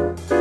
Thank you.